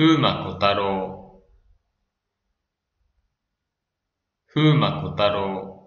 風魔小太郎。風魔小太郎。